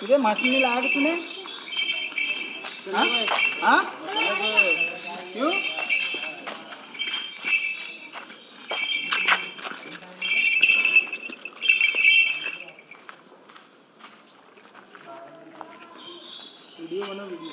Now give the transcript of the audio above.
तुझे मछली लाया लाया तूने? हाँ? हाँ? क्यों? वीडियो बना वीडियो